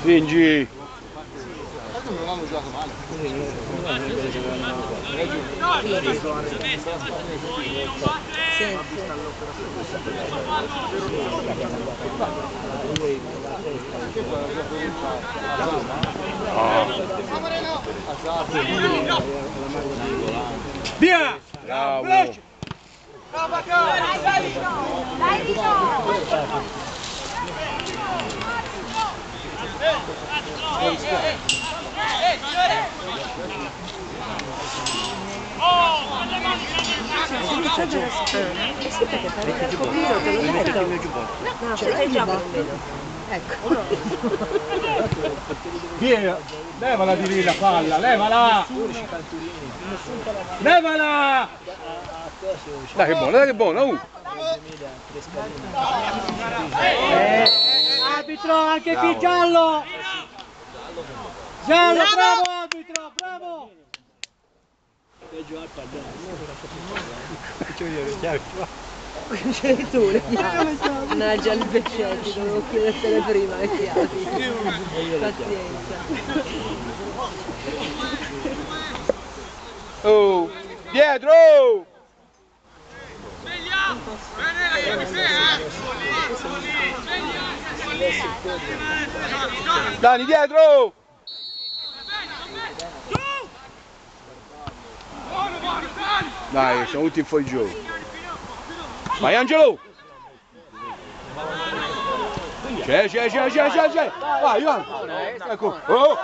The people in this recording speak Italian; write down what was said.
Stringi. non hanno giocato male. Via! Bravo. Veloce! Dai Vito! Dai Vito! Eh sì, perché fare il copino te l'ho detto. No, ce l'hai già. Ecco. Via! Levala di lì la palla, levala! Levala! Dai che buono, dai che buono. Uh. Arbitro, anche qui giallo! Giallo, bravo arbitro, bravo! C'eri tu, le chiavi. Mannaggia il pescetti, dovevo chiedertele prima le chiavi. Pazienza. Oh. Dietro. Dani dietro. Dai, siamo tutti fuori gioco. Vai Angelo. C'è, c'è, c'è, c'è, c'è, c'è. Vai, Ivano. Ecco. Oh, oh.